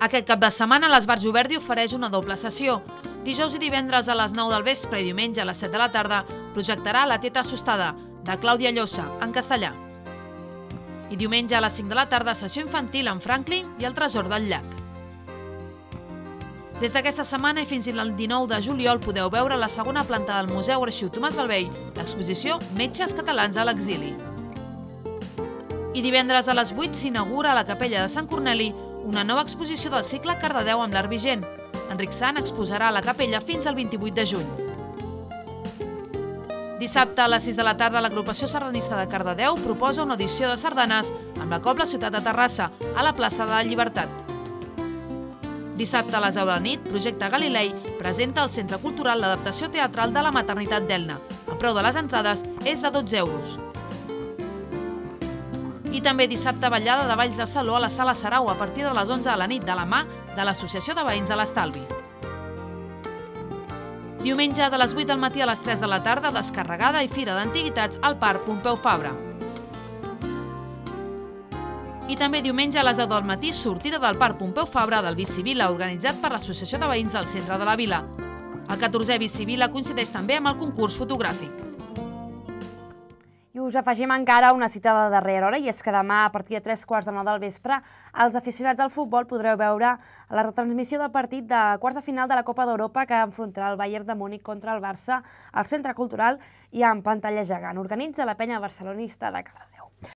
Aquest cap de setmana l'Esbar Joverdi ofereix una doble sessió. Dijous i divendres a les 9 del vespre i diumenge a les 7 de la tarda projectarà La teta assustada, de Clàudia Llossa, en castellà. I diumenge a les 5 de la tarda sessió infantil amb Franklin i el tresor del llac. Des d'aquesta setmana i fins al 19 de juliol podeu veure la segona planta del Museu Arxiu Tomàs Balvell l'exposició Metges catalans a l'exili. I divendres a les 8 s'inaugura a la capella de Sant Corneli una nova exposició del cicle Cardedeu amb l'art vigent. Enric Sant exposarà a la capella fins al 28 de juny. Dissabte a les 6 de la tarda l'agrupació sardanista de Cardedeu proposa una edició de sardanes amb la Cobla Ciutat de Terrassa, a la plaça de la Llibertat. Dissabte a les 10 de la nit, Projecte Galilei presenta al Centre Cultural l'adaptació teatral de la maternitat d'Elna. El preu de les entrades és de 12 euros. I també dissabte ballada de Valls de Saló a la Sala Sarau a partir de les 11 de la nit de la mà de l'Associació de Veïns de l'Estalvi. Diumenge de les 8 del matí a les 3 de la tarda, descarregada i fira d'antiguitats al Parc Pompeu Fabra. I també diumenge a les 10 del matí, sortida del Parc Pompeu Fabra del Bicivila, organitzat per l'Associació de Veïns del Centre de la Vila. El 14è Bicivila coincideix també amb el concurs fotogràfic. I us afegim encara una cita de darrera hora, i és que demà, a partir de 3 quarts de 9 del vespre, els aficionats al futbol podreu veure la retransmissió del partit de quarts de final de la Copa d'Europa que enfrontarà el Bayern de Múnich contra el Barça al Centre Cultural i amb pantalla gegant. Organitza la penya barcelonista de Calada.